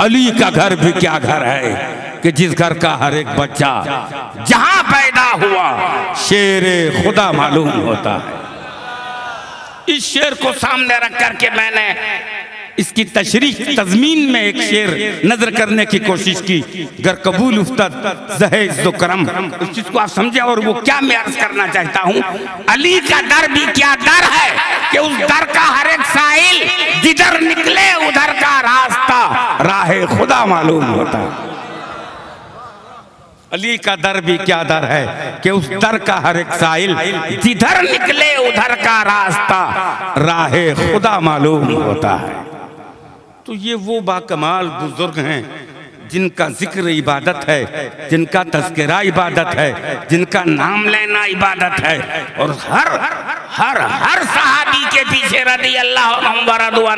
अली का घर भी क्या घर है कि जिस घर का हर एक बच्चा जहाँ पैदा हुआ शेर खुदा मालूम होता है। इस शेर को सामने रख करके मैंने इसकी तशरी तजमीन में एक शेर नज़र करने की कोशिश की। गर कबूल करम। इस चीज़ को आप समझे और वो क्या मैं अर्ज़ करना चाहता हूँ? अली का दर भी क्या दर है कि उस दर का हर एक साहिल जिधर निकले, उधर का रास्ता, राह खुदा मालूम होता। है अली का दर भी क्या दर है कि उस दर का हर एक साहिल जिधर निकले, उधर का रास्ता, राह खुदा मालूम होता है। तो ये वो बाकमाल बुज़ुर्ग हैं, जिनका ज़िक्र इबादत है, जिनका तस्करा इबादत है, जिनका नाम लेना इबादत है। और हर हर हर सहाबी के पीछे रदी अल्लाह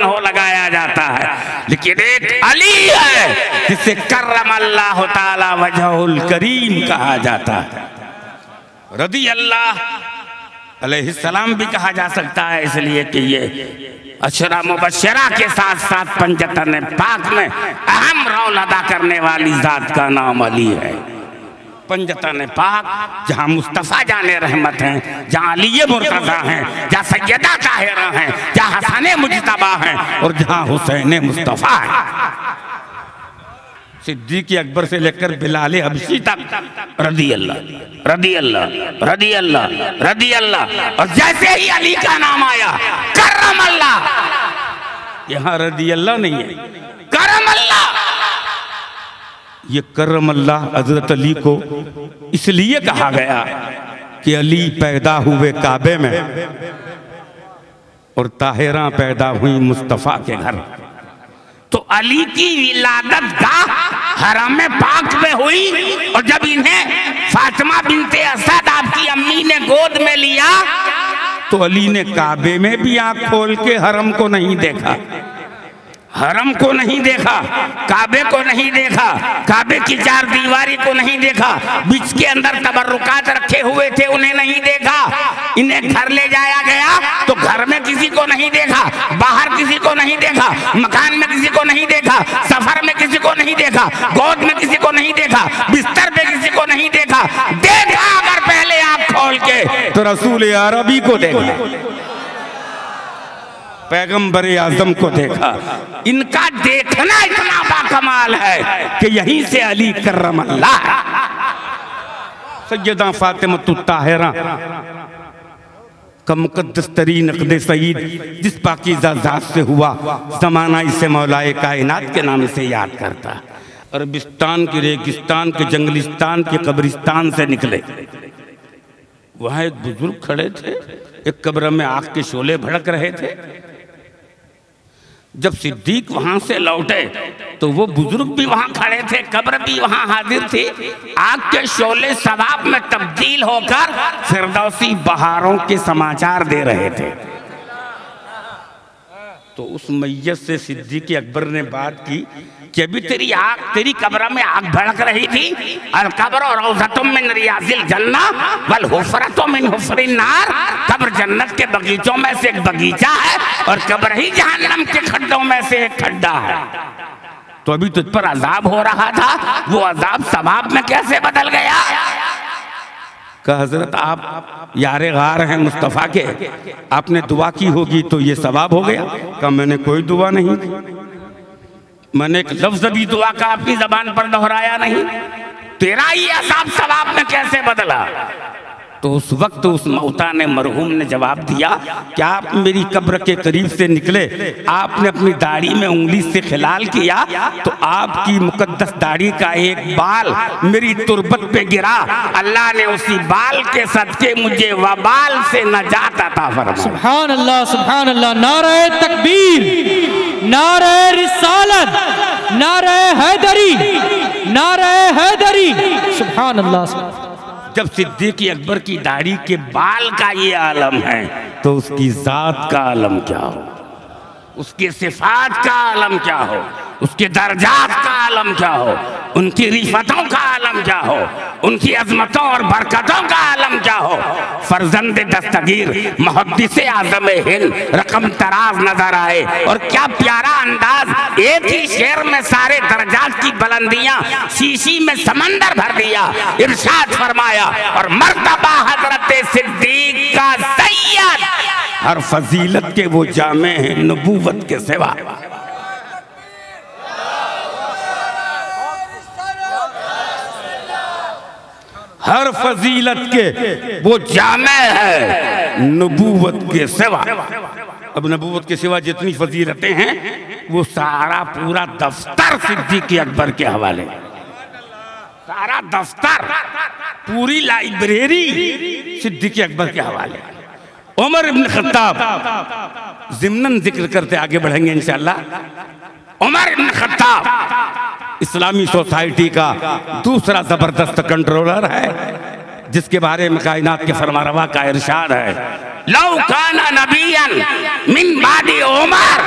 हो लगाया जाता है। लेकिन एक अली है, जिसे करम अल्लाह ताला वजहुल करीम कहा जाता है। रदी अल्लाह अलैहिस्सलाम भी कहा जा सकता है, इसलिए कि ये अशरा मुबशरा के साथ साथ पंचतन पाक में अहम रोल अदा करने वाली जात का नाम अली है। पंजतन पाक, जहाँ मुस्तफ़ा जाने रहमत हैं, जहाँ अली मुर्तज़ा हैं, जहाँ सैदा ताहिरा हैं, जहाँ हसन मुजतबा हैं, और जहाँ हुसैन मुस्तफ़ा है। सिद्दीक अकबर से लेकर बिलाल हबशी तक। रदी अल्लाह रदी अल्लाह रदी अल्लाह रदी अल्लाह और जैसे ही अली का नाम आया करम अल्लाह यहाँ रदी अल्लाह नहीं है। करम अल्लाह ये करम अल्लाह हज़रत अली को इसलिए कहा गया कि अली पैदा हुए काबे में और ताहिरा पैदा हुई मुस्तफ़ा के घर। तो अली की विलादत का हरम पाक में हुई, और जब इन्हें फातिमा बिनते असद आपकी अम्मी ने गोद में लिया तो अली ने काबे में भी आँख खोल के हरम को नहीं देखा। हरम को नहीं देखा, काबे को नहीं देखा, काबे की चार दीवारी को नहीं देखा, बीच के अंदर तबरुकात रखे हुए थे, उन्हें नहीं देखा। इन्हें घर ले जाया गया तो घर में किसी को नहीं देखा, बाहर किसी को नहीं देखा, मकान में किसी को नहीं देखा, सफ़र में किसी को नहीं देखा, गोद में किसी को नहीं देखा, बिस्तर पे किसी को नहीं देखा। देखा अगर पहले आप खोल के तो रसूल अरबी को देखा। पैगंबर आज़म को देखा। इनका देखना इतना बाकमाल है कि यहीं से अली करम अल्लाह सैयदा फातिमा ताहिरा का मुकद्दस तरीन अकद सईद, जिस पाकिजा से हुआ, जमाना इसे मौलाए कायनात के नाम से याद करता। अरबिस्तान के रेगिस्तान के जंगलिस्तान के कब्रिस्तान से निकले। वहाँ एक बुज़ुर्ग खड़े थे, एक कब्र में आग के शोले भड़क रहे थे। जब सिद्दीक वहाँ से लौटे तो वो बुज़ुर्ग भी वहाँ खड़े थे, कब्र भी वहाँ हाजिर थी। आग के शोले सवाब में तब्दील होकर फिरदौसी बहारों के समाचार दे रहे थे। तो उस मैयत से सिद्दीक अकबर ने बात की अभी तेरी आग तेरी कब्र में आग भड़क रही थी? और कब्र और औसतुम में रियाजिल जन्ना, वल हुफरतों में हुफरिन नार। कब्र जन्नत के बगीचों में से एक बगीचा है और कब्र ही जहन्नम के खड्डों में से एक खड्डा है। तो अभी तुझ पर अजाब हो रहा था। वो अजाब सवाब में कैसे बदल गया? का हज़रत, आप यारे गार हैं मुस्तफ़ा के। आपने दुआ की होगी तो ये सवाब हो गया। का मैंने कोई दुआ नहीं। मैंने एक लफ्ज भी दुआ का आपकी जबान पर दोहराया नहीं। तेरा ही असाब सवाब में कैसे बदला? तो उस वक्त उस मऊता ने, मरहूम ने जवाब दिया कि आप मेरी कब्र के करीब से निकले? आपने अपनी दाढ़ी में उंगली से खिलाल किया? तो आपकी मुकद्दस दाढ़ी का एक बाल मेरी तुरबत पे गिरा। अल्लाह ने उसी बाल के सदके मुझे वबाल से नजात अता फरमाया। सुभान अल्लाह सुभान अल्लाह नारे तकबीर, नारे रिसालत, नारे हैदरी नारे हैदरी। सुभान अल्लाह जब सिद्दीक अकबर की दाढ़ी के बाल का ये आलम है तो उसकी जात का आलम क्या हो? उसके सिफात का आलम क्या हो? उसके दर्जात का आलम क्या हो? उनकी रिफतों का आलम क्या हो? उनकी अजमतों और बरकतों का आलम क्या हो? फर्जंद दस्तगीर, मुहद्दिस आज़म हिंद, रकम तराज नज़र आए। और क्या प्यारा अंदाज, एक ही शेर में सारे दर्जात की बुलंदियाँ शीशी में समंदर भर दिया, इरशाद फरमाया, और मर्तबा हज़रत सिद्दीक का सैयद। हर फजीलत के वो जामे हैं नबूवत के सिवा। हर फजीलत के वो जामे है नबूवत के सिवा। अब नबूवत के सिवा जितनी फजीलतें हैं, वो सारा पूरा दफ्तर सिद्दीक अकबर के हवाले। सारा दफ्तर, पूरी लाइब्रेरी सिद्दीक अकबर के हवाले। उमर इब्न खत्ताब जिमनन ज़िक्र करते आगे बढ़ेंगे इंशाल्लाह। उमर इब्न खत्ताब इस्लामी सोसाइटी का दूसरा ज़बरदस्त कंट्रोलर है। जिसके बारे में कायनात के फरमारवा का इरशाद है। लौ काना नबियन मिन बादी उमर।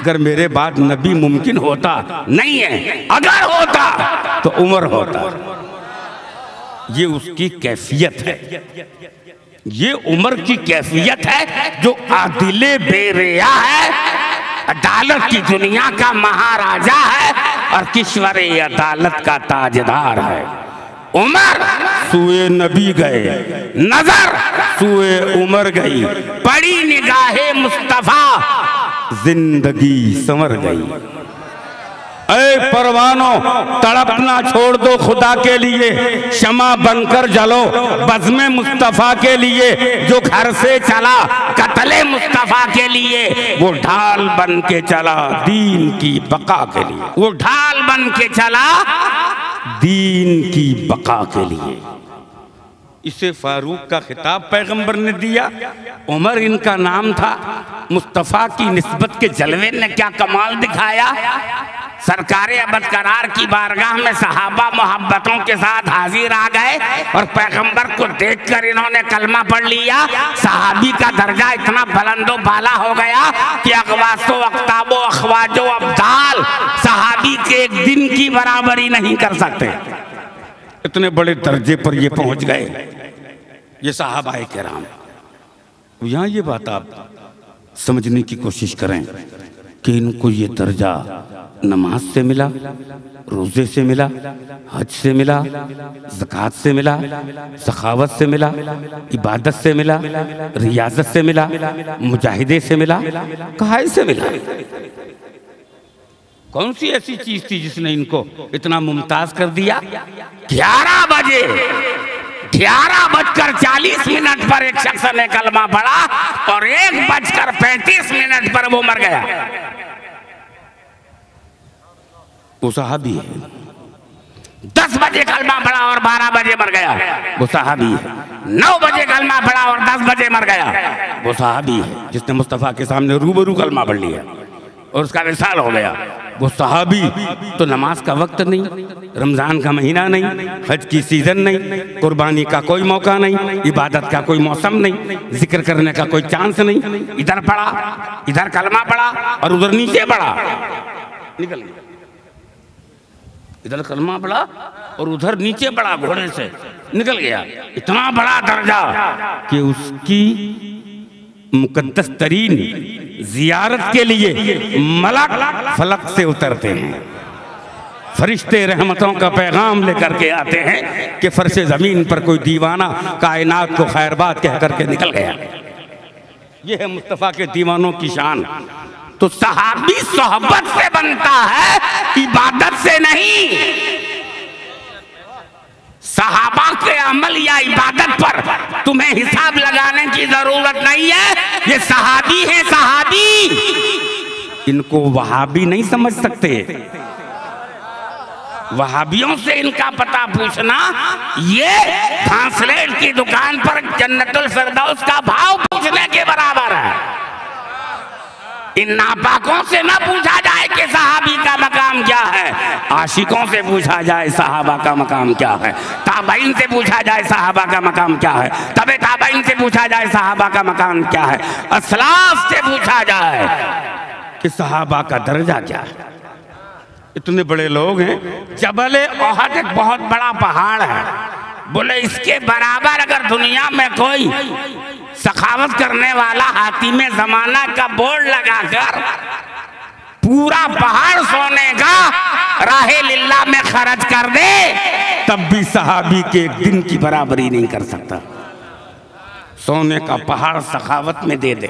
अगर मेरे बाद नबी मुमकिन होता नहीं है अगर होता तो उमर होता। ये उसकी कैफियत है। ये उम्र की कैफियत है जो आदिले बेरिया है अदालत की दुनिया का महाराजा है और किश्वर अदालत का ताजदार है। उमर सुए नबी गए। नज़र सुए उमर गई। पड़ी निगाहे मुस्तफ़ा। ज़िंदगी समर गई। अरे परवानो तड़पना छोड़ दो खुदा के लिए। क्षमा बनकर जलो। बजमे मुस्तफ़ा के लिए जो घर से चला कतले मुस्तफ़ा के लिए वो ढाल बन के चला दीन की बका के लिए। वो ढाल बन के चला दीन की बका के लिए। इसे फारूक का खिताब पैगंबर ने दिया। उमर इनका नाम था। मुस्तफ़ा की निस्बत के जलवे ने क्या कमाल दिखाया? सरकार अबद करार की बारगाह में सहाबा मोहब्बतों के साथ हाजिर आ गए और पैगंबर को देखकर इन्होंने कलमा पढ़ लिया। सहाबी का दर्जा इतना बुलंदो बाला हो गया कि अखवासो अख्ताबो अखवाजो, अब्दाल सहाबी के एक दिन की बराबरी नहीं कर सकते। इतने बड़े दर्जे पर ये पहुँच गए। ये साहब के राम यहाँ ये बात आप समझने की कोशिश करें कि इनको ये दर्जा नमाज़ से मिला, रोज़े से मिला, हज से मिला, जक़ात से मिला, सखावत से मिला, इबादत से मिला, रियाजत से मिला, मुजाहिदे से मिला कहा से मिला। कौन सी ऐसी चीज़ थी जिसने इनको इतना मुमताज़ कर दिया? ग्यारह बजे, ग्यारह बजकर चालीस मिनट पर एक शख्स ने कलमा पड़ा और एक बजकर पैंतीस मिनट पर वो मर गया। वो साहबी है। दस बजे कलमा पड़ा और बारह बजे मर गया। वो साहबी है। नौ बजे कलमा पड़ा और दस बजे मर गया। वो साहबी है। जिसने मुस्तफ़ा के सामने रूबरू कलमा पढ़ लिया। और उसका विशाल हो गया। वो सहाबी तो नमाज़ का वक्त नहीं रमज़ान का महीना नहीं हज की सीज़न नहीं कुर्बानी का कोई मौका नहीं इबादत का कोई मौसम नहीं ज़िक्र करने का कोई चांस नहीं। इधर पड़ा इधर कलमा पड़ा और उधर नीचे पड़ा निकल गया। इधर कलमा पढ़ा और उधर नीचे पड़ा घोड़े से। निकल गया। इतना बड़ा दर्जा कि उसकी मुकद्दस तरीन जियारत के लिए मलक फलक से उतरते हैं। फरिश्ते रहमतों का पैगाम लेकर के आते हैं कि फर्श ज़मीन पर कोई दीवाना कायनात को खैरबाद कह करके निकल गया। यह है मुस्तफ़ा के दीवानों की शान। तो सहाबी सोहबत से बनता है, इबादत से नहीं। सहाबा के अमल या इबादत पर तुम्हें हिसाब लगाने की ज़रूरत नहीं है। ये सहाबी है सहाबी। इनको वहाबी नहीं समझ सकते। वहाबियों से इनका पता पूछना, ये ट्रांसलेट की दुकान पर जन्नतुल फिरदौस का भाव पूछने के बराबर है। इन नापाकों से ना पूछा जाए कि सहाबी का मकाम क्या है। आशिकों से पूछा जाए, सहाबा का मकाम क्या है। ताबाइन से पूछा जाए, सहाबा का मकाम क्या है। तबे ताबाइन से पूछा जाए, सहाबा का मकाम क्या है। असलाफ से पूछा जाए कि सहाबा का दर्जा क्या है। इतने बड़े लोग हैं, जबल ओहद एक बहुत बड़ा पहाड़ है। बोले, इसके बराबर अगर दुनिया में कोई सखावत करने वाला हाथी में जमाना का बोर्ड लगाकर पूरा पहाड़ सोने का राहे लिल्ला में खर्च कर दे, तब भी सहाबी के एक दिन की बराबरी नहीं कर सकता। सोने का पहाड़ सखावत में दे दे।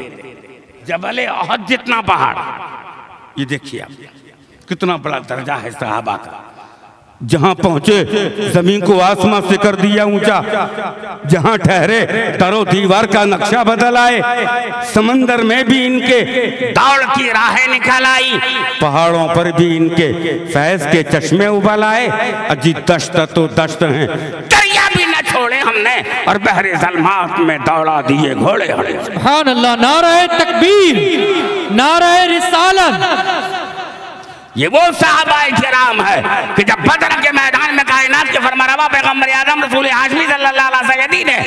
जबल अहद जितना पहाड़। ये देखिए आप, कितना बड़ा दर्जा है सहाबा का। जहाँ पहुँचे, ज़मीन को आसमां से कर दिया ऊँचा। जहाँ ठहरे, तरो दीवार का नक्शा बदल आए। समंदर में भी इनके दौड़ की राहें निकल आई। पहाड़ों पर भी इनके फैज के चश्मे उबल आए। अजी दश्त तो दश्त हैं। दरिया भी न छोड़े हमने, और बहरे जलमात में दौड़ा दिए घोड़े घोड़े नारे तकबीर नारे रिसालत ये वो साहबा किराम है कि जब बदर के मैदान में कायनात के फरमारवा पैगंबर आदम रसूल हाशमी वसल्लम ने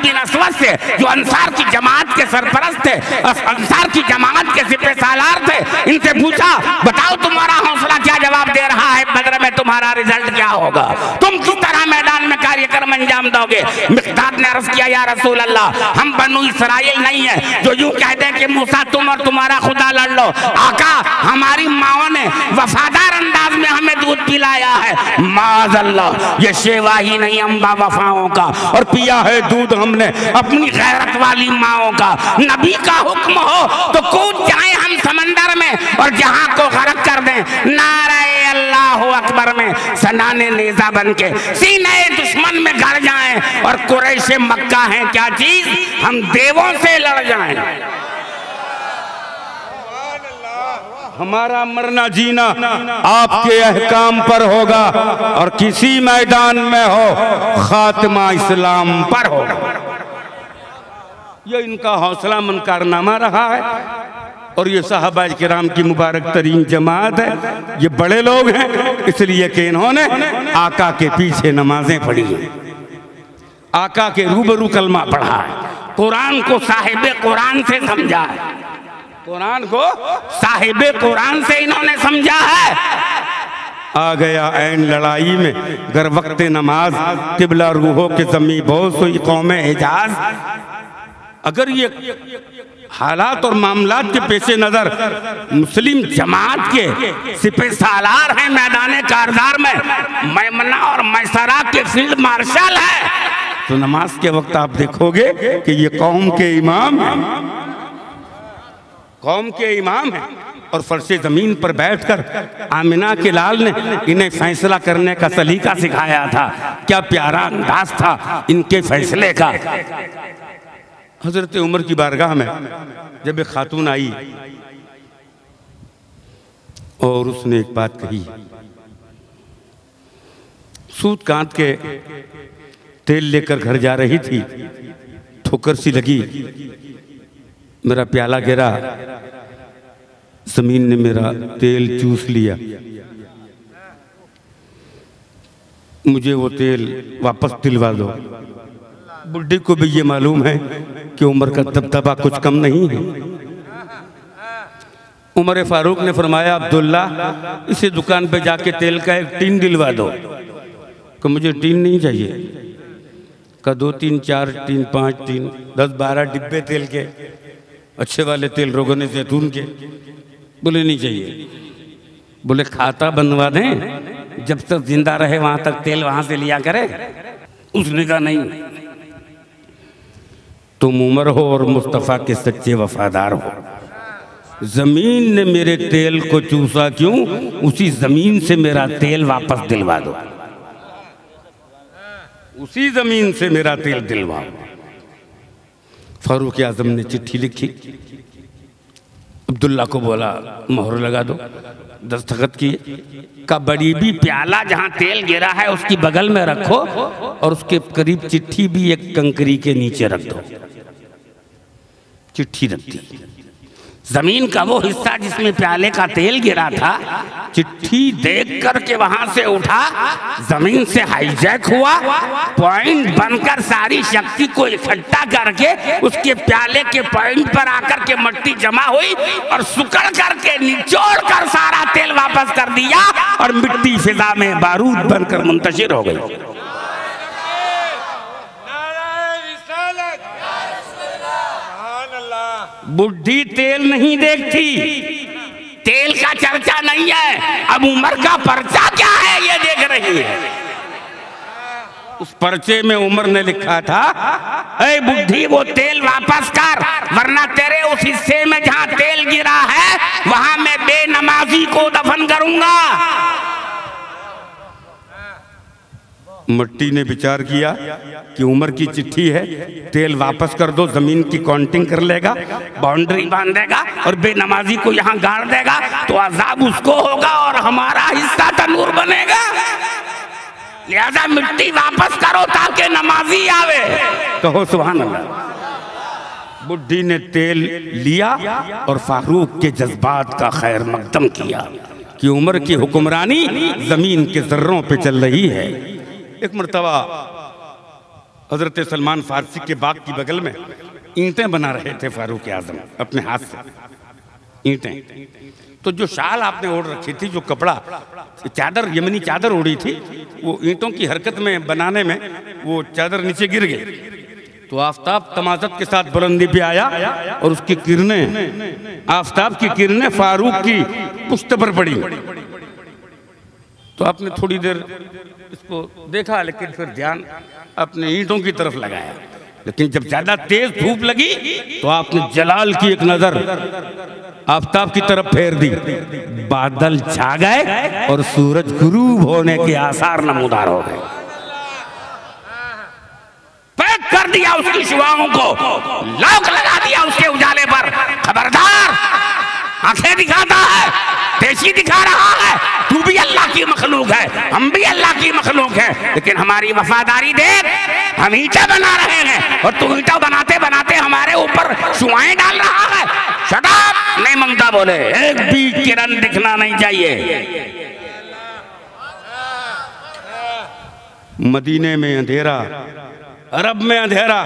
बिन से, जो अंसार की जमात के सरपरस्त थे अंसार की जमात के सिपे सालार थे, इनसे पूछा, बताओ तुम्हारा हौसला क्या जवाब दे रहा है बदर में, तुम्हारा रिज़ल्ट क्या होगा? तुम किस तरह मैदान में कार्यक्रम अंजाम दोगे? मिकदाद ने अर्ज़ किया, या रसूल अल्लाह हम बनु इसराइल नहीं है, जो यूँ कह दें कि मूसा, तुम और तुम्हारा खुदा लड़ लो। आका, हमारी माओ ने वफादार अंदाज में हमें दूध पिलाया है। माजल्ला ये सेवा ही नहीं अम्बा वफाओं का। और पिया है दूध हमने अपनी गैरत वाली माओ का। नबी का हुक्म हो तो कूद जाए हम समंदर में और जहाँ को गरक कर दें। नारे अल्लाह अकबर में, सनाने नेजा बन के सीने दुश्मन में गड़ जाएँ और कुरैश मक्का है। क्या चीज़? हम देवों से लड़ जाएँ। हमारा मरना जीना आपके अहकाम पर होगा और किसी मैदान में हो खात्मा इस्लाम पर होगा ये इनका हौसला मन कारनामा रहा है और ये साहबा किराम की मुबारक तरीन जमात है। ये बड़े लोग हैं इसलिए कि इन्होंने आका के पीछे नमाजें पढ़ी हैं। आका के रूबरू कलमा पढ़ा है। कुरान को साहिब कुरान से समझा है। कुरान को साहिब कुरान से इन्होंने समझा है। आ गया ऐन लड़ाई में गर वक्त नमाज़ तिबला रूहों के जमी बहुत हुई कौम एजाज। अगर ये हालात और मामला के पेशे नज़र मुस्लिम जमात के सिपे सालार हैं मैदान कारदार में, मैमना और मैसरा के फ़ील्ड मार्शल है तो नमाज़ के वक्त आप देखोगे कि ये कौम के इमाम कौम के इमाम हैं और फर्श ज़मीन पर बैठकर आमिना के लाल ने इन्हें फैसला करने का सलीका सिखाया था। क्या प्यारा अंदाज था इनके फैसले का। हज़रत उमर की बारगाह में जब एक खातून आई और उसने एक बात कही, सूत कांत के तेल लेकर घर जा रही थी, ठोकर सी लगी। मेरा प्याला गिरा ज़मीन ने मेरा तेल चूस लिया। मुझे वो तेल वापस दिलवा दो। बुढ़ी को भी ये मालूम है कि उम्र का दबदबा कुछ कम नहीं है। उमर फारूक ने फरमाया, अब्दुल्ला, इसे दुकान पे जाके तेल का एक टीन दिलवा दो। कि मुझे टीन नहीं चाहिए। का दो तीन, चार तीन, पाँच तीन, दस बारह डिब्बे तेल के। अच्छे वाले तेल रोगने जैतून के बोले, नहीं चाहिए। बोले, खाता बनवा दें। जब तक ज़िंदा रहे, वहाँ तक तेल वहाँ से लिया करे। उसने कहा, नहीं। तुम उमर हो और मुस्तफ़ा के सच्चे वफादार हो। ज़मीन ने मेरे तेल को चूसा क्यों? उसी ज़मीन से मेरा तेल वापस दिलवा दो। उसी ज़मीन से मेरा तेल दिलवाओ। फारूक आज़म ने चिट्ठी लिखी। अब्दुल्ला को बोला, मोहर लगा दो, दस्तखत किए। का बड़ी भी प्याला जहाँ तेल गिरा है, उसकी बगल में रखो और उसके करीब चिट्ठी भी एक कंकरी के नीचे रख दो। चिट्ठी रख दी। ज़मीन का वो हिस्सा जिसमें प्याले का तेल गिरा था, चिट्ठी देख करके वहाँ से उठा, ज़मीन से हाईजैक हुआ पॉइंट बनकर सारी शक्ति को इकट्ठा करके उसके प्याले के पॉइंट पर आकर के मट्टी जमा हुई और सुकड़ करके निचोड़ कर सारा तेल वापस कर दिया और मिट्टी फिजा में बारूद बनकर मुंतशिर हो गई। बुढ़ी तेल नहीं देखती। तेल का चर्चा नहीं है। अब उम्र का पर्चा क्या है, ये देख रही है। उस पर्चे में उमर ने लिखा था अरे बुढ़ी, वो तेल वापस कर, वरना तेरे उस हिस्से में जहाँ तेल गिरा है, वहाँ मैं बेनमाजी को दफन करूँगा। मट्टी ने विचार किया कि उम्र की चिट्ठी है, तेल वापस कर दो, ज़मीन की काउंटिंग कर लेगा, बाउंड्री बाँध देगा और बेनमाजी को यहाँ गाड़ देगा तो अजाब उसको होगा और हमारा हिस्सा तनूर बनेगा। लिहाजा मिट्टी वापस करो ताकि नमाजी आवे। कहो अल्लाह बुढ़ी ने तेल लिया और फारूक के जज्बात का खैर मकदम किया कि उम्र की हुक्मरानी ज़मीन के जर्रों पे चल रही है। एक मरतबा। हज़रत सलमान फारसी के बाग की बगल में ईंटें बना रहे थे फारूक आज़म, अपने हाथ से। ईंटें। तो जो शाल आपने ओढ़ रखी थी, जो कपड़ा, चादर, यमनी चादर ओढ़ी थी, वो ईंटों की हरकत में बनाने में वो चादर नीचे गिर गई। तो आफ्ताब तमाजत के साथ बुलंदी पे आया और उसकी किरणें, आफ्ताब की किरणें फारूक की पुश्त पर पड़ी। तो आपने थोड़ी देर इसको देखा लेकिन फिर ध्यान अपने ईंटों की तरफ़ लगाया। लेकिन जब ज़्यादा तेज धूप लगी तो आपने जलाल की एक नज़र आफ्ताब की तरफ़ फेर दी। बादल छा गए और सूरज गुरूब होने के आसार नमूदार हो गए। पैक कर दिया उसकी शुआओं को। लॉक लगा दिया उसके उजाले पर। खबरदार आँखें दिखाता है, पेशी दिखा रहा है। तू भी अल्लाह की मखलूक है, हम भी अल्लाह की मखलूक है। लेकिन हमारी वफादारी देख, हम ईटा बना रहे हैं और तू ईटा बनाते बनाते हमारे ऊपर शुआएँ डाल रहा है। शटाब नहीं मंगता बोले। एक भी किरण दिखना नहीं चाहिए। मदीने में अंधेरा, अरब में अंधेरा,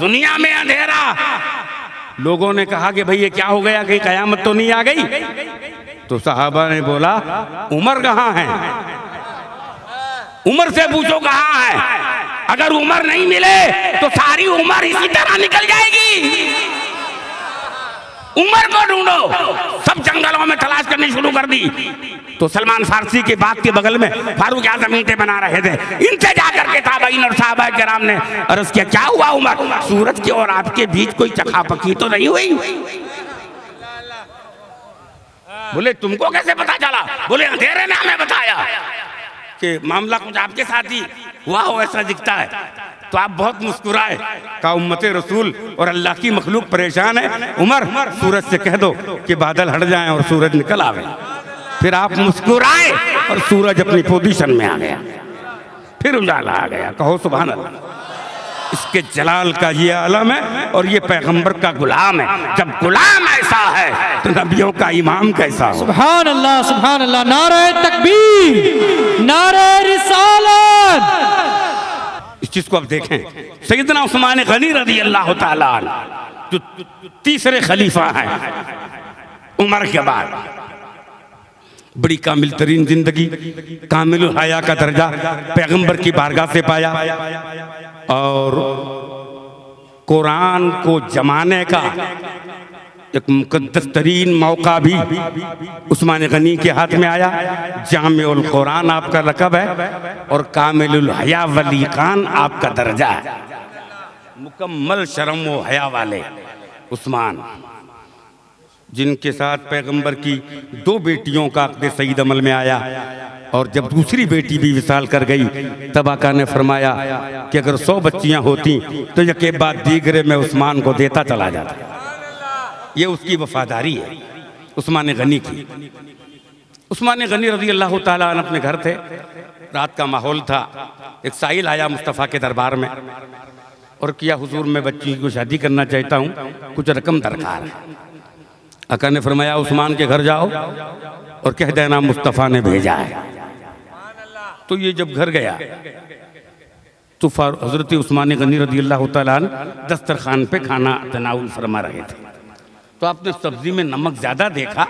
दुनिया में अंधेरा। लोगों ने कहा कि भाई ये क्या हो गया कहीं कयामत तो नहीं आ गई? तो साहबा ने बोला, उमर कहाँ है? उमर से पूछो कहाँ है? अगर उमर नहीं मिले तो सारी उम्र इसी तरह निकल जाएगी। उमर को ढूंढो। सब जंगलों में तलाश करनी शुरू कर दी। तो सलमान फारसी के बाग के बगल में फारूक आज़म ईंटें बना रहे थे। इनसे जाकर के ताबाइन और साहबा कराम ने अर्ज़ किया क्या हुआ उमर? सूरज के और आपके बीच कोई चखापकी तो नहीं हुई? बोले, तुमको कैसे पता चला? बोले, अंधेरे ने हमें बताया कि मामला कुछ आपके साथ ही हुआ हो, ऐसा दिखता है। तो आप बहुत मुस्कुराए। का उम्मत रसूल और अल्लाह की मखलूक परेशान है। उमर, सूरज से कह दो कि बादल हट जाए और सूरज निकल आवे। फिर आप मुस्कुराए और सूरज अपनी पोजीशन में आ गया। फिर उजाला आ गया। कहो सुबह इसके जलाल का ये आलम है और ये पैगंबर का गुलाम है। जब गुलाम ऐसा है तो नबियों का इमाम कैसा हो? सुभान अल्लाह सुभान अल्लाह नारे तकबीर, नारे इस चीज़ को आप देखें। सैदना उस्मान गनी रदी अल्लाह जो तीसरे खलीफा हैं, उमर के बाद। बड़ी कामिल तरीन ज़िंदगी कामिल हया का दर्जा पैगंबर की बारगाह से पाया। और कुरान को जमाने का एक मुकद्दस तरीन मौका भी उस्मान गनी के हाथ में आया जामिल कुरान आपका लकब है और कामिल हया वली खान आपका दर्जा है। मुकम्मल शर्म व हया वाले उस्मान, जिनके साथ पैगंबर की दो बेटियों का अकद सईद अमल में आया और जब दूसरी बेटी भी विशाल कर गई, तब आका ने फरमाया कि अगर सौ बच्चियाँ होती तो यके बाद दीगरे में उस्मान को देता चला जाता। ये उसकी वफादारी है। उस्मान गनी की। उस्मान गनी रज़ी अल्लाह अपने घर थे। रात का माहौल था। एक साहिल आया मुस्तफ़ा के दरबार में और किया, हुजूर, मैं बच्ची को शादी करना चाहता हूँ। कुछ रकम दरकार है। अका ने फरमाया, उस्मान के घर जाओ और कह देना मुस्तफ़ा ने भेजा है। तो ये जब घर गया तो हज़रत उस्मान गनी रदी अल्लाह दस्तरखान पे खाना तनाउल फरमा रहे थे। तो आपने सब्ज़ी में नमक ज़्यादा देखा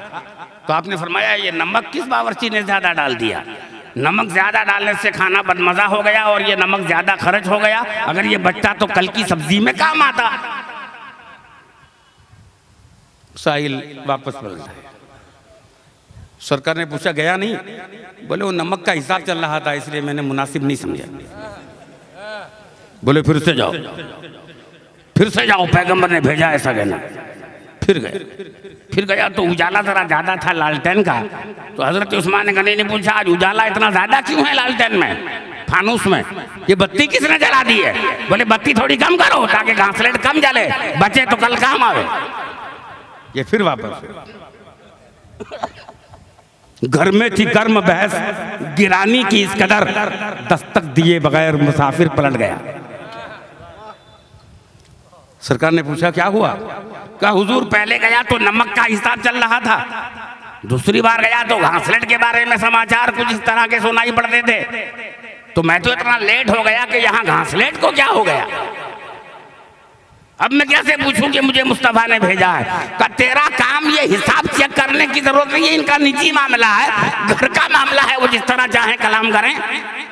तो आपने फरमाया, ये नमक किस बावर्ची ने ज़्यादा डाल दिया? नमक ज़्यादा डालने से खाना बदमज़ा हो गया और ये नमक ज़्यादा खर्च हो गया। अगर ये बच्चा तो कल की सब्ज़ी में काम आता। साहिल वापस रहा सरकार ने पूछा, गया नहीं? बोले, वो नमक का हिसाब चल रहा था, इसलिए मैंने मुनासिब नहीं समझा। बोले, फिर से जाओ। फिर से जाओ, पैगंबर ने भेजा ऐसा कहना। फिर गए। फिर गया तो उजाला जरा ज़्यादा था लालटेन का। तो हज़रत उस्मान गनी ने पूछा आज उजाला इतना ज़्यादा क्यों है लालटेन में? फानूस में। ये बत्ती किसने जला दी है? बोले बत्ती थोड़ी कम करो ताकि घासलेट कम जले। बचे तो कल काम आवे। ये फिर वापस। घर में थी गर्म बहस गिरानी की इस कदर दस्तक दिए बगैर मुसाफिर पलट गया। सरकार ने पूछा क्या हुआ? क्या हुजूर पहले गया तो नमक का हिसाब चल रहा था। दूसरी बार गया तो घासलेट के बारे में समाचार कुछ इस तरह के सुनाई पड़ते थे। तो मैं तो इतना लेट हो गया कि यहाँ घासलेट को क्या हो गया? अब मैं कैसे पूछूँ कि मुझे मुस्तफ़ा ने भेजा है? का तेरा काम ये हिसाब चेक करने की ज़रूरत नहीं है, इनका निजी मामला है, घर का मामला है, वो जिस तरह चाहे कलाम करें।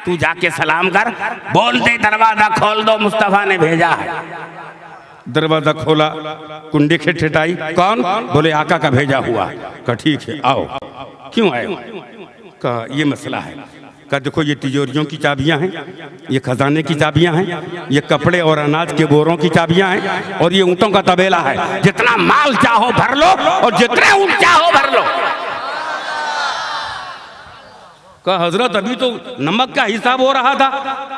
तू जाके सलाम कर, बोल दे दरवाज़ा खोल दो, मुस्तफ़ा ने भेजा है। दरवाज़ा खोला, कुंडी के ठेटाई कौन? बोले, आका का भेजा हुआ। का ठीक है, आओ। क्यों आए? का ये मसला है। का देखो, ये तिजोरियों की चाबियाँ हैं, ये खजाने की चाबियाँ हैं, ये कपड़े और अनाज के बोरों की चाबियाँ हैं, और ये ऊँटों का तबेला है। जितना माल चाहो भर लो, और जितने ऊँट चाहो भर लो। का हज़रत अभी तो नमक का हिसाब हो रहा था,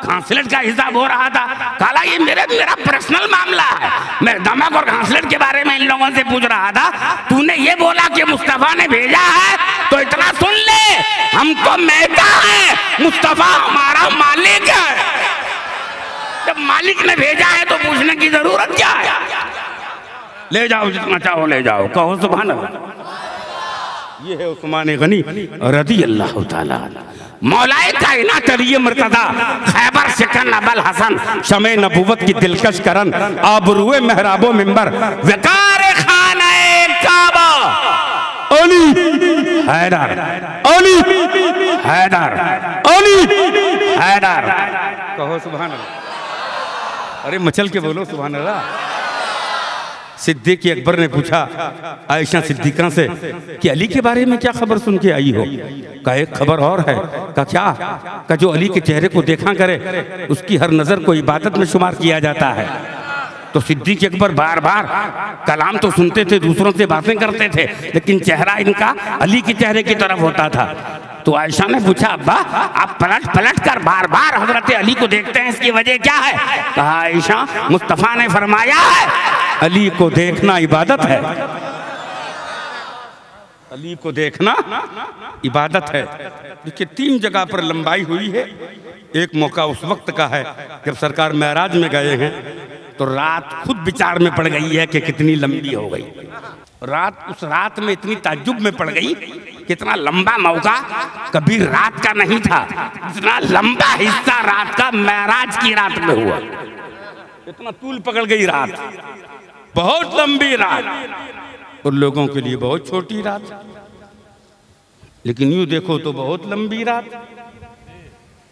घासलेट का हिसाब हो रहा था। काला, ये मेरे, मेरा पर्सनल मामला है। मैं नमक और घासलेट के बारे में इन लोगों से पूछ रहा था। तूने ये बोला कि मुस्तफ़ा ने भेजा है तो इतना सुन ले। हमको मैदा है। मुस्तफ़ा हमारा मालिक है। जब मालिक ने भेजा है तो पूछने की ज़रूरत क्या है? ले जाओ, जितना चाहो ले जाओ। कहो सुबह ये है उस्मान गनी। रदी अल्लाह ताला मौलाए कायनात अली मर्तदा खैबर सिकन अबल हसन, शमे नबूवत की दिलकश करन, आबरुए मेहराबो मिंबर, वकार खाना काबा। अली हैदर अली हैदर अली हैदर। कहो, सुभान अल्लाह। अरे, मचल के बोलो, सुभान अल्लाह। सिद्दीक अकबर ने पूछा, आयशा सिद्दीका से? कि अली के बारे में क्या खबर सुन के आई हो? का एक खबर और है। का क्या? का जो अली के चेहरे को देखा करे, उसकी हर नज़र को इबादत में शुमार किया जाता है। तो सिद्दीक अकबर बार बार कलाम तो सुनते थे, दूसरों से बातें करते थे, लेकिन चेहरा इनका अली के चेहरे की तरफ़ होता था। तो आयशा ने पूछा, अब्बा, आप पलट पलट कर बार बार हज़रत अली को देखते हैं, इसकी वजह क्या है? कहा, आयशा, मुस्तफ़ा ने फरमाया है अली को देखना इबादत है। अली को देखना इबादत है। देखिए, तीन जगह पर लंबाई हुई है। एक मौका उस वक्त का है, जब सरकार महराज में गए हैं तो रात खुद विचार में पड़ गई है कि कितनी लंबी हो गई। रात, उस रात में इतनी ताजुब में पड़ गई, कितना लंबा मौका कभी रात का नहीं था। इतना लंबा हिस्सा रात का महराज की रात में हुआ इतना तूल पकड़ गई रात। बहुत लंबी रात। और लोगों के लिए बहुत छोटी रात। लेकिन यूँ देखो तो बहुत लंबी रात।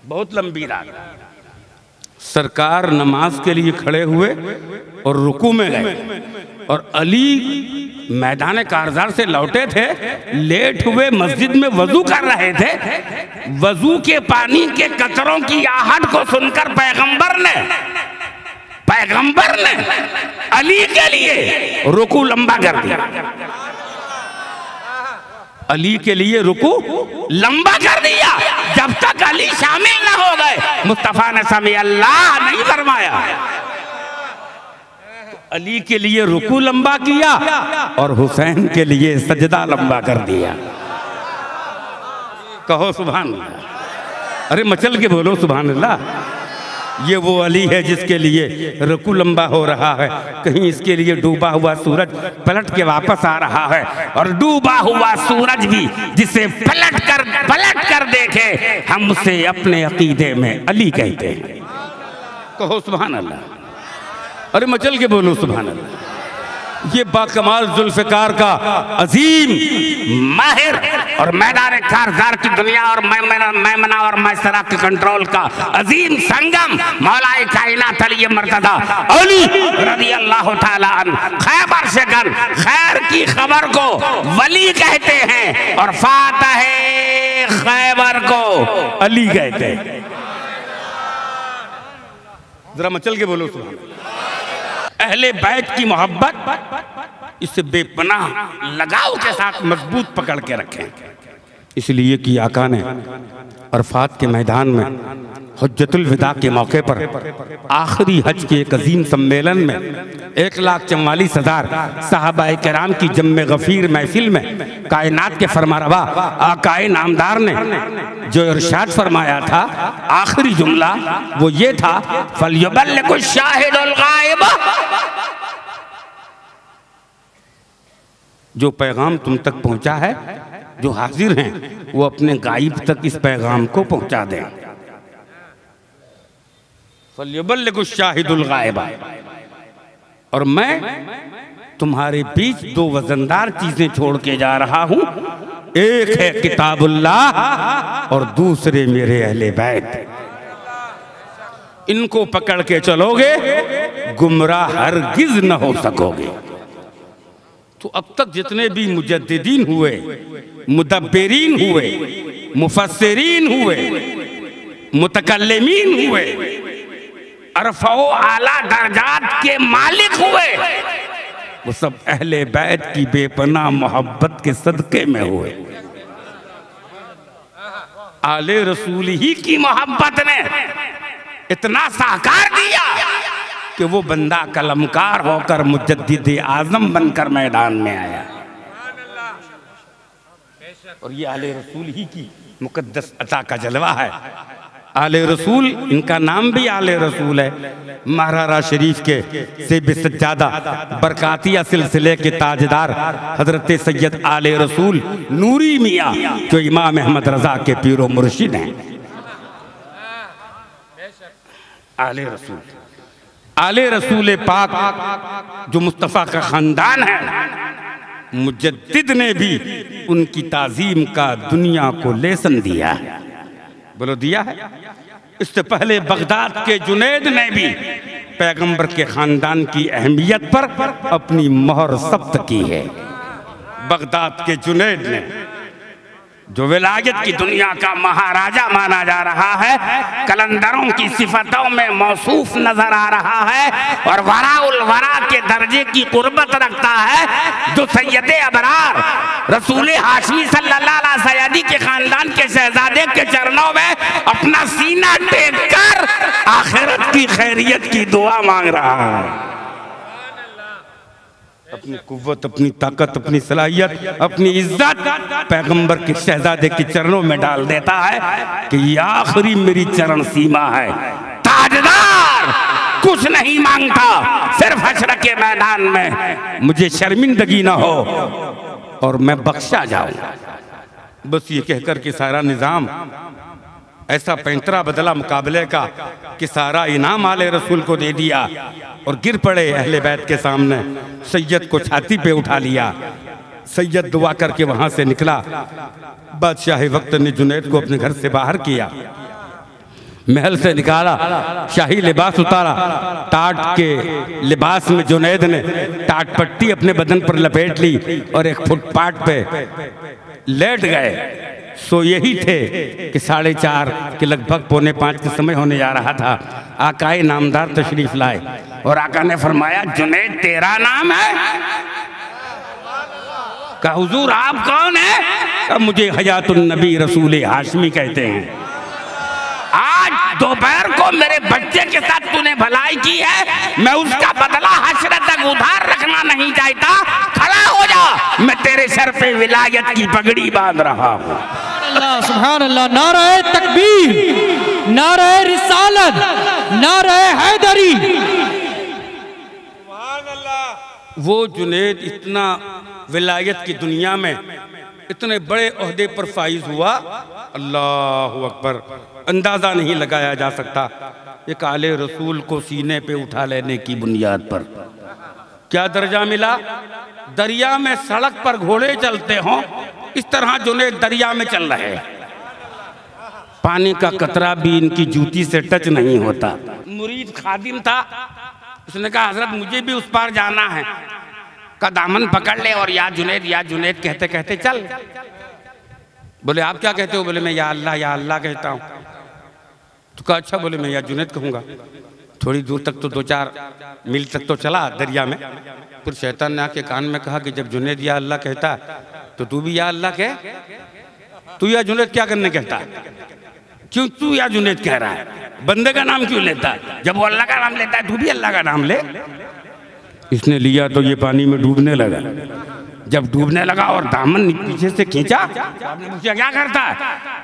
बहुत लंबी रात। सरकार नमाज़ के लिए खड़े हुए और रुकू में गए और अली मैदान कारजार से लौटे थे, लेट हुए मस्जिद में वज़ू कर रहे थे। वज़ू के पानी के कचरों की आहट को सुनकर पैगंबर ने पैगंबर ने अली के लिए रुकू लंबा कर दिया। अली के लिए रुकू लंबा कर दिया। जब तक अली शामिल ना हो गए, मुस्तफ़ा ने समय अल्लाह नहीं फरमाया। अली के लिए रुकू लंबा किया और हुसैन के लिए सजदा लंबा कर दिया। कहो सुबहान अरे, मचल के बोलो सुबहान अल्लाह। ये वो अली है जिसके लिए रुकू लंबा हो रहा है। कहीं इसके लिए डूबा हुआ सूरज पलट के वापस आ रहा है और डूबा हुआ सूरज भी जिसे पलट कर पलट कर देखे, हम उसे अपने अकीदे में अली कहते हैं। कहो सुबहान अल्लाह। अरे, मचल के बोलो सुबहान अल्लाह। ये बाकमाल जुल्फकार का अजीम माहिर और मैदान कारजार की दुनिया और मैमना और मैसरा के कंट्रोल का अजीम संगम मौलाए कायनात अली मर्तदा अली रज़ी अल्लाह अन खैबर से गन खैर की खबर को वली कहते हैं और फातह खैबर को अली कहते हैं। जरा मचल के बोलो सुबह अहले बैत की मोहब्बत, इसे बेपनाह, लगाव के साथ मज़बूत पकड़ के रखें। इसलिए कि आका ने अरफात के मैदान में हजतुल विदा के मौके पर। आखिरी हज के एक अजीम सम्मेलन में एक लाख चवालीस हज़ार साहबा कराम की जम गफीर महफिल में कायनात के फरमारवा, आकाए नामदार ने जो इर्शाद फरमाया था, आखिरी जुमला वो ये था गायब। जो पैगाम तुम तक पहुँचा है, जो हाजिर हैं, वो अपने गायब तक इस पैगाम को पहुँचा दें। और मैं तुम्हारे बीच दो वजनदार चीज़ें छोड़ के जा रहा हूँ। एक है किताबुल्लाह और दूसरे मेरे अहले बैत। इनको पकड़ के चलोगे, गुमराह हरगिज न हो सकोगे। तो अब तक जितने भी मुजद्दीन हुए, मुदब्बरीन हुए मुफसरीन हुए, मुतकल्लिमीन हुए अरफो आला दर्जात के मालिक हुए। वो सब अहले बैत की बेपना मोहब्बत के सदके में हुए। आले रसूल ही की मोहब्बत ने इतना साकार दिया कि वो बंदा कलमकार होकर मुजद्दिद आज़म बनकर मैदान में आया। और ये आले रसूल ही की मुकद्दस अता का जलवा है। आले रसूल, इनका नाम भी आले रसूल है। महारारा शरीफ के से सज्जादा बरकातिया सिलसिले के ताजदार हज़रत सैयद आले रसूल नूरी मियाँ, जो इमाम अहमद रजा के पीरो मुर्शिद हैं। आले रसूल आले रसूल पाक, जो मुस्तफ़ा का ख़ानदान है, मुजद्दिद ने भी उनकी ताजीम का दुनिया को लेसन दिया। है बोलो, दिया है? इससे पहले बगदाद के जुनेद ने भी पैगंबर के खानदान की अहमियत पर अपनी मोहर सब्त की है। बगदाद के जुनेद ने जो विलायत की दुनिया का महाराजा माना जा रहा है, कलंदरों की सिफतों में मौसूफ नज़र आ रहा है और वराउल वरा के दर्जे की कुर्बत रखता है, जो सैयद अबरार, रसूल हाशमी अलैहि सैदी के खानदान के शहजादे के चरणों में अपना सीना टेक कर आखिरत की खैरियत की दुआ मांग रहा है। अपनी कुव्वत अपनी ताकत, अपनी सलाहियत, अपनी इज़्ज़त पैगंबर के शहजादे के चरणों में डाल देता है कि ये आखिरी मेरी चरण सीमा है। ताजदार कुछ नहीं माँगता, सिर्फ़ हशर के मैदान में। मुझे शर्मिंदगी ना हो और मैं बख्शा जाऊँ। बस ये कहकर के सारा निज़ाम ऐसा पैंतरा बदला मुकाबले का कि सारा इनाम आले रसूल को दे दिया और गिर पड़े अहले बैत के सामने। सैयद को छाती पे उठा लिया। सैयद दुआ करके वहाँ से निकला। बादशाह वक्त ने जुनेद को अपने घर से बाहर किया। महल से निकाला। शाही लिबास उतारा। टाट के लिबास में जुनेद ने टाट पट्टी अपने बदन पर लपेट ली और एक फुटपाथ पे लेट गए। सो यही थे कि साढ़े चार के लगभग पौने पाँच के समय होने जा रहा था। आकाए नामदार तशरीफ़ लाए और आका ने फरमाया, जुनेद, तेरा नाम है? का हुजूर, आप कौन है? का मुझे हयातुल नबी रसूल हाशमी कहते हैं। आज दोपहर को मेरे बच्चे के साथ तूने भलाई की है। मैं उसका बदला हसरत तक उधार रखना नहीं चाहता। खड़ा हो जा, मैं तेरे सर पे विलायत की पगड़ी बाँध रहा हूँ। अल्लाह नाराय तकबीर, नारे रिसालत, नारे हैदरी। वो जुनेद इतना विलायत की दुनिया में इतने बड़े अहदे पर फाइज हुआ, अल्लाह अकबर। अंदाज़ा नहीं लगाया जा सकता एक आले रसूल को सीने पे उठा लेने की बुनियाद पर। क्या दर्जा मिला? दरिया में सड़क पर घोड़े चलते हों इस तरह जुनेद दरिया में चल रहे पानी का कतरा भी इनकी जूती से टच नहीं होता। मुरीद खादिम था। उसने कहा, हज़रत, मुझे भी उस पार जाना है। का दामन पकड़ ले और या जुनेद या जुनेद कहते कहते चल। बोले, आप क्या कहते हो? बोले, मैं या अल्लाह या अल्लाह कहता हूँ। तो कहा अच्छा बोले, मैं या जुनेद कहूँगा। थोड़ी दूर तक तो दो चार मील तक तो चला दरिया में। फिर शैतान ने आके कान में कहा कि जब जुनेद या अल्लाह कहता तो तू भी या अल्लाह कह। तू या जुनेद क्या करने कहता? है क्यों तू या जुनेद कह रहा है? बंदे का नाम क्यों लेता? है जब वो अल्लाह का नाम लेता है, तू भी अल्लाह का नाम ले। इसने लिया तो ये पानी में डूबने लगा। जब डूबने लगा और दामन पीछे से खींचा पूछा क्या करता? है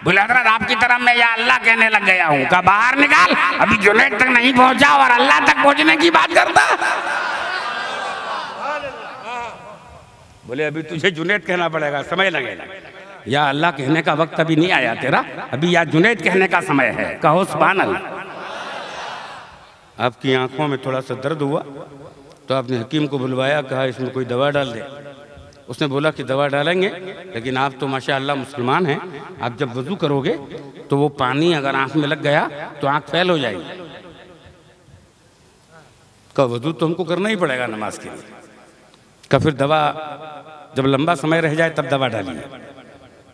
बोला, हज़रत, आपकी तरफ़ मैं या अल्लाह कहने लग गया हूँ। का बाहर निकाल। अभी जुनेद तक नहीं पहुँचा और अल्लाह तक पहुँचने की बात करता? बोले, अभी तुझे जुनेद कहना पड़ेगा, समय लगेगा। या अल्लाह कहने का वक्त अभी नहीं आया तेरा? अभी या जुनेद कहने का समय है। कहो सुबहान अल्लाह आपकी आँखों में थोड़ा सा दर्द हुआ तो आपने हकीम को बुलवाया, कहा, इसमें कोई दवा डाल दे। उसने बोला कि, दवा डालेंगे, लेकिन आप तो माशाअल्लाह मुसलमान हैं। आप जब वज़ू करोगे तो वो पानी अगर आँख में लग गया तो आँख फैल हो जाएगी। का वज़ू तो हमको करना ही पड़ेगा नमाज़ के लिए। का फिर दवा, जब लंबा समय रह जाए तब दवा डालिए।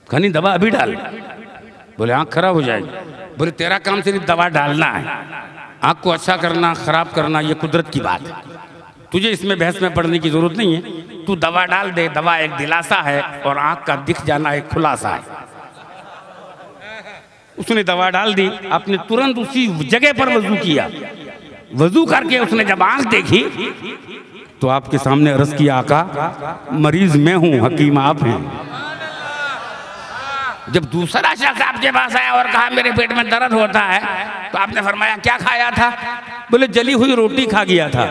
खनी दवा अभी डाल। बोले, आँख खराब हो जाएगी। बोले, तेरा काम सिर्फ़ दवा डालना है। आँख को अच्छा करना, खराब करना, ये कुदरत की बात है। तुझे इसमें बहस में पड़ने की ज़रूरत नहीं है। तू दवा डाल दे, दवा एक दिलासा है और आँख का दिख जाना एक खुलासा है। उसने दवा डाल दी। आपने तुरंत उसी जगह पर वज़ू किया। वज़ू करके उसने जब आँख देखी तो आपके सामने अर्ज़ किया आका मरीज़ मैं हूँ हकीम आप हैं। जब दूसरा शख्स आपके पास आया और कहा मेरे पेट में दर्द होता है तो आपने फरमाया क्या खाया था? बोले जली हुई रोटी खा गया था।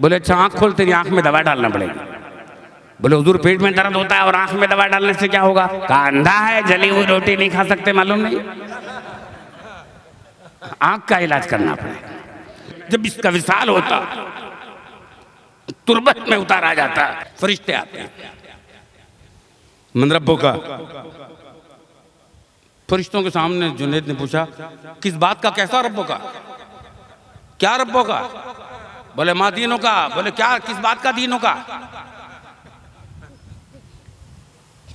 बोले अच्छा आँख खोल तेरी आँख में दवा डालना पड़ेगी। बोले हुजूर पेट में दर्द होता है और आँख में दवा डालने से क्या होगा? कहा अंधा है जली हुई रोटी नहीं खा सकते मालूम नहीं। आँख का इलाज करना पड़ेगा। जब इसका विशाल होता तुरबत में उतारा जाता। फरिश्ते आते हैं। मन रब्बों का। फरिश्तों के सामने जुनेद ने पूछा, किस बात का कैसा रब्बों का? क्या रब्बों का? बोले, माँ दीनों का। बोले, क्या, किस बात का दीनों का?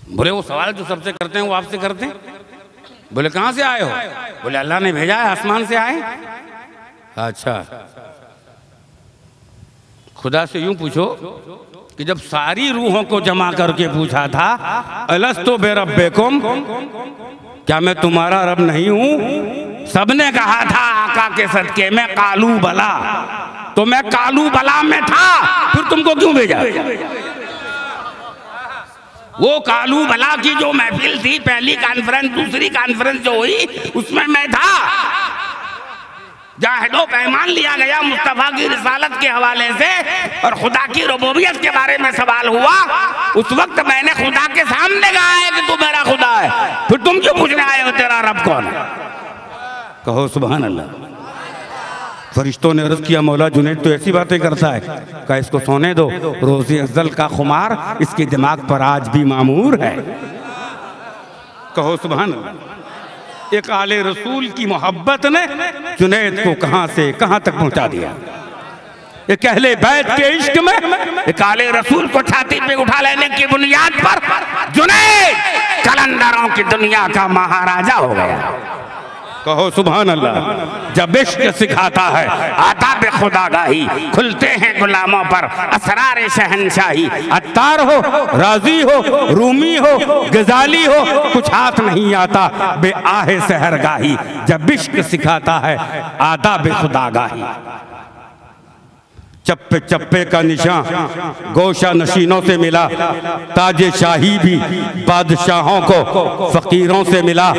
बोले, वो सवाल जो सबसे करते हैं, वो आपसे करते हैं। बोले, कहाँ से आए हो? बोले, अल्लाह ने भेजा है, आसमान से आए अच्छा। खुदा से यूँ पूछो कि जब सारी रूहों को जमा करके पूछा था, अलस तो बेरबेकुम क्या मैं तुम्हारा रब नहीं हूँ? सबने कहा था आका के सदके में, कालू बला। तो मैं कालू बला में था, फिर तुमको क्यों भेजा? वो कालू बला की जो महफिल थी, पहली कॉन्फ्रेंस दूसरी कॉन्फ्रेंस जो हुई, उसमें मैं था। जहाँ हेडो पैमान लिया गया मुस्तफ़ा की रिसालत के हवाले से और खुदा की रबोबियत के बारे में सवाल हुआ, उस वक्त मैंने खुदा के सामने कहा है कि तू मेरा खुदा है। फिर तुम क्यों पूछने आए हो तेरा रब कौन है? कहो सुबह अल्लाह फरिश्तों ने अर्ज़ किया, मौला जुनेद तो ऐसी बातें करता है का इसको सोने दो, रोजी अफजल का खुमार, इसके दिमाग पर आज भी मामूर है। कहो सुबह अल्लाह एक आले रसूल की मोहब्बत ने जुनेद को कहाँ से, कहाँ तक पहुँचा दिया? एक अहले बैत के इश्क में एक आले रसूल को छाती पे उठा लेने की बुनियाद पर जुनेद कलंदरों की दुनिया का महाराजा हो गया। कहो सुबह अल्लाह जब इश्क सिखाता है आता बे खुदा गाही खुलते हैं गुलामों पर, असरार शहनशाही। अतार हो, राज़ी हो, रूमी हो, गजाली हो, कुछ हाथ नहीं आता, बे आहे सहर गाही जब इश्क सिखाता है आता बे खुदा गाही चप्पे चप्पे का निशान गोशा नशीनों से मिला, ताज शाही भी बादशाहों को फकीरों से मिला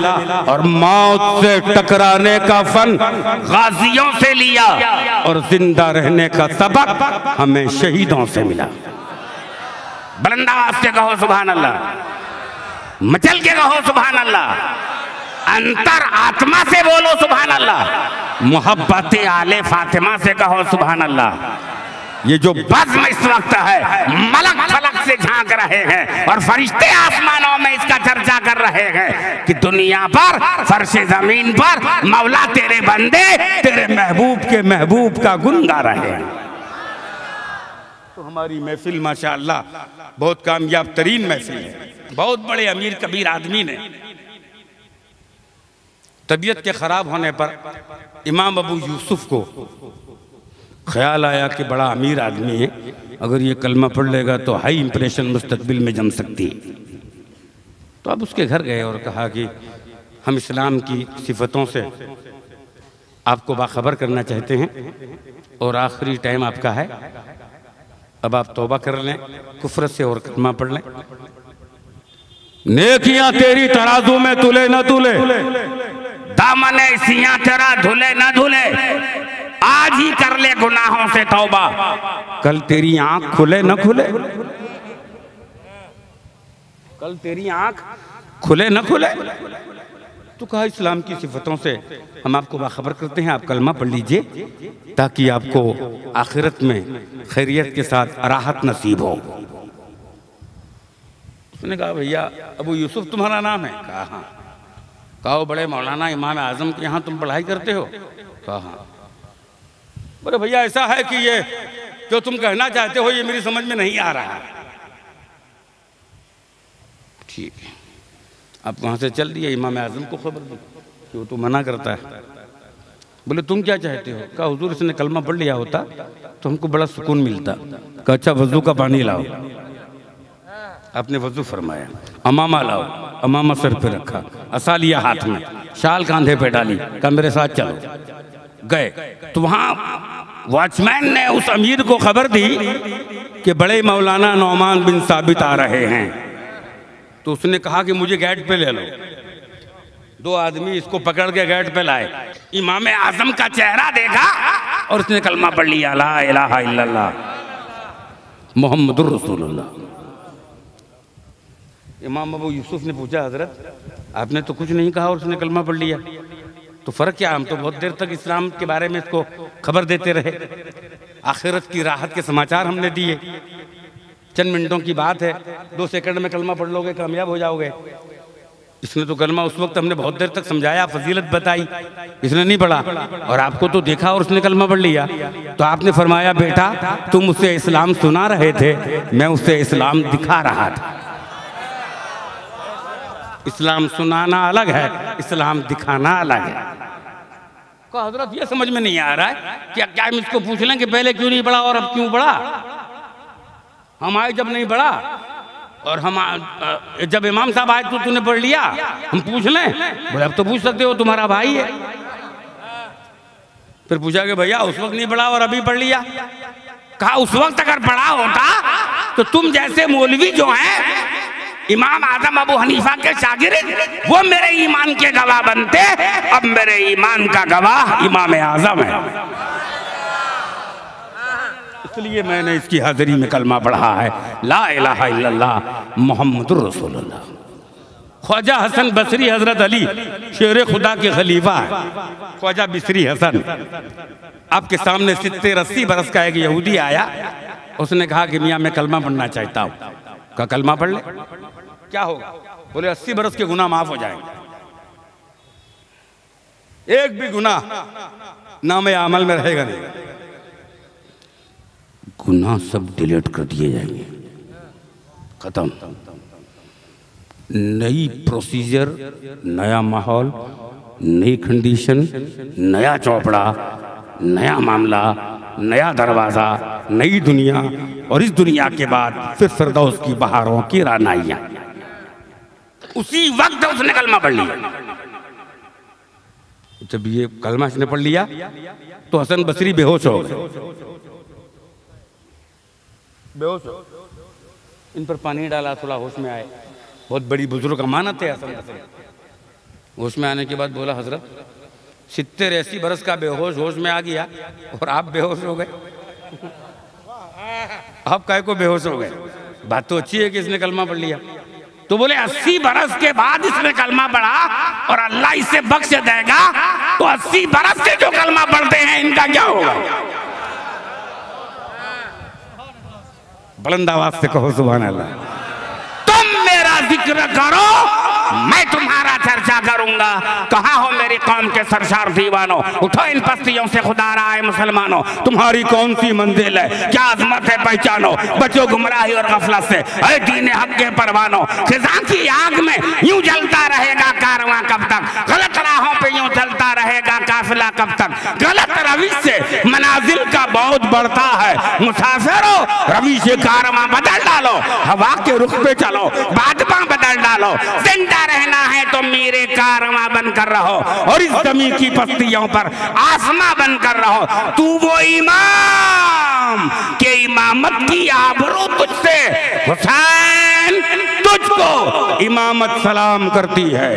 और मौत से टकराने का फन गाजियों से लिया और ज़िंदा रहने का सबक हमें शहीदों से मिला। बुलंद आवाज़ से कहो सुबहान अल्लाह मचल के कहो सुबहान अल्लाह अंतर आत्मा से बोलो सुबहान अल्लाह मोहब्बत आले फातिमा से कहो सुबहान अल्लाह ये जो बज्म इस वक्त है, मलक फलक से झाँक रहे हैं और फरिश्ते आसमानों में इसका चर्चा कर रहे हैं कि दुनिया पर फर्श ज़मीन पर मौला तेरे बंदे, तेरे महबूब के महबूब का गुन गा रहे हैं। तो हमारी महफिल माशाअल्लाह बहुत कामयाब तरीन महफिल है। बहुत बड़े अमीर कबीर आदमी ने तबीयत के खराब होने पर इमाम अबू यूसुफ को ख्याल आया कि बड़ा अमीर आदमी है। अगर ये कलमा पढ़ लेगा तो हाई इंप्रेशन मुस्तबिल में जम सकती है। तो अब उसके घर गए और कहा कि हम इस्लाम की सिफतों से आपको बाखबर करना चाहते हैं और आखिरी टाइम आपका है। अब आप तोबा कर लें, कुफरत से और कलमा पढ़ लें। नेकियाँ तेरी तराजू में तुले न तुले दामन सिया तेरा धुले न धुले। आज ही कर ले गुनाहों से तौबा। कल तेरी आँख खुले न खुले? कल तेरी आँख खुले न खुले? तो कहा इस्लाम की सिफतों से हम आपको बाखबर करते हैं, आप कलमा पढ़ लीजिए, ताकि आपको आखिरत में खैरियत के साथ राहत नसीब हो। उसने कहा, भैया, अबू यूसुफ तुम्हारा नाम है? कहा हाँ। कहा बड़े मौलाना इमाम आज़म के यहाँ तुम पढ़ाई करते हो? कहा हाँ। बोले, भैया, ऐसा है कि ये जो तुम कहना चाहते हो, ये मेरी समझ में नहीं आ रहा ठीक है। आप वहाँ से चल दिए, इमाम आज़म को खबर दी कि वो तो मना करता है। बोले, तुम क्या चाहते हो? कहा, हुजूर, इसने कलमा पढ़ लिया होता तो हमको बड़ा सुकून मिलता। कहा अच्छा वज़ू का पानी लाओ। आपने वज़ू फरमाया, अमामा लाओ, अमामा सर पे रखा असा लिया हाथ में, शाल कांधे पे डाली, कहा, मेरे साथ चलो। गए। तो वहाँ वॉचमैन ने उस अमीर को खबर दी कि बड़े मौलाना नौमान बिन साबित आ रहे हैं। तो उसने कहा कि मुझे गेट पे ले लो। दो आदमी इसको पकड़ के गेट पे लाए। इमाम आज़म का चेहरा देखा और उसने कलमा पढ़ लिया, ला इलाहा इल्लल्लाह, मोहम्मदुर रसूलुल्लाह। इमाम अबू यूसुफ ने पूछा, हज़रत, आपने तो कुछ नहीं कहा और उसने कलमा पढ़ लिया? तो फ़र्क क्या? हम तो बहुत देर तक इस्लाम के बारे में इसको खबर देते रहे। आखिरत की राहत के समाचार हमने दिए। चंद मिनटों की बात है। दो सेकंड में कलमा पढ़ लोगे, कामयाब हो जाओगे। इसने तो कलमा उस वक्त हमने बहुत देर तक समझाया, फजीलत बताई। इसने नहीं पढ़ा। और आपको तो देखा और उसने कलमा पढ़ लिया। तो आपने फरमाया, बेटा, तुम उससे इस्लाम सुना रहे थे। मैं उससे इस्लाम दिखा रहा था। इस्लाम सुनाना अलग है, इस्लाम दिखाना अलग है। को हज़रत, ये समझ में नहीं आ रहा है कि क्या हम इसको पूछ लें कि पहले क्यों नहीं बढ़ा और अब क्यों बढ़ा? हम आए जब नहीं बढ़ा और हम जब इमाम साहब आए तो तूने पढ़ लिया, हम पूछ लें? बोले, अब तो पूछ सकते हो, तुम्हारा भाई है। फिर पूछा कि, भैया, उस वक्त नहीं पढ़ा और अभी पढ़ लिया? कहा, उस वक्त अगर पढ़ा होता तो तुम जैसे मौलवी जो हैं इमाम आज़म अबू हनीफा के शागिर्द, वो मेरे ईमान के गवाह बनते। अब मेरे ईमान का गवाह इमाम आज़म है। इसलिए मैंने इसकी हाजिरी में कलमा पढ़ा है। ला मोहम्मद रसूलुल्लाह। ख्वाजा हसन बसरी हज़रत अली, शेर खुदा के खलीफा है। ख्वाजा बिसरी हसन। आपके सामने सितर अस्सी बरस का एक यहूदी आया। उसने कहा कि मियाँ, मैं कलमा पढ़ना चाहता हूँ। का कलमा पढ़ ले। क्या होगा? बोले, अस्सी बरस के गुना माफ़ हो जाएँगे। एक भी गुना नाम अमल में रहेगा नहीं। गुना सब डिलीट कर दिए जाएँगे। खत्म। नई प्रोसीजर नया माहौल, नई कंडीशन नया चौपड़ा, नया मामला नया दरवाज़ा, नई दुनिया और इस दुनिया के बाद फिर फिरदौस की बहारों की रानाइयाँ। उसी वक्त उसने कलमा पढ़ लिया। जब ये कलमा इसने पढ़ लिया तो हसन बसरी बेहोश हो गए। बेहोश हो इन पर पानी डाला, थोड़ा होश में आए। बहुत बड़ी बुज़ुर्ग अमानत है हसन बसरी। होश में आने के बाद बोला, हज़रत सितर ऐसी बरस का बेहोश होश में आ गया और आप बेहोश हो गए। आप काय को बेहोश हो गए? बात तो अच्छी है कि इसने कलमा पढ़ लिया। तो बोले, अस्सी बरस के बाद इसने कलमा पढ़ा और अल्लाह इसे बख्श देगा तो अस्सी बरस से जो कलमा पढ़ते हैं, इनका क्या होगा? बुलंद आवाज़ से कहो सुबह अल्लाह। तुम मेरा ज़िक्र करो मैं तुम्हारा चर्चा करूँगा। कहा हो मेरी कौम के सरसार दीवानों? उठो इन पस्तियों से खुदा रहा है मुसलमानों। तुम्हारी कौन सी मंजिल है? क्या अजमत है पहचानो? बचो गुमराही और गफलत से। अरे दीन हक के परवानो। खिजा की आग में यूँ जलता रहेगा कारवां कब तक? गलत राहों पे यूँ चलता रहेगा काफिला कब तक? गलत रवि से मनाजिल का बहुत बढ़ता है। मुसाफिरो, रवि से कारवां बदल डालो, हवा के रुख पे चलो, बादबा बदल डालो। ज़िंदा रहना है तो मेरे कारवा बनकर रहो और इस जमी की पस्तियों पर आसमा बनकर रहो। तू वो इमाम के इमामत की आबरू तुझसे। हुसैन तुझको इमामत सलाम करती है।